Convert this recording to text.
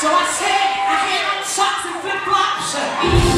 So I said, I had on socks and flip-flops.